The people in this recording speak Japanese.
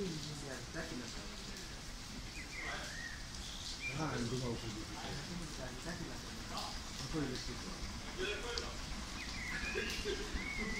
いい人生だって言いま。いで。これ。